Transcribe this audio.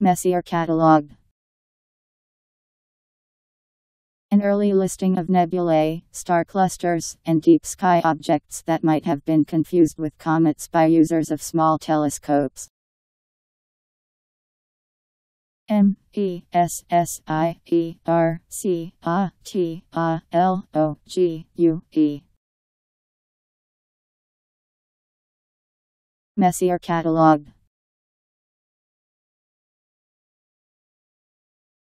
Messier Catalog An early listing of nebulae, star clusters, and deep sky objects that might have been confused with comets by users of small telescopes. M E S S I E R C A T A L O G U E. Messier Catalog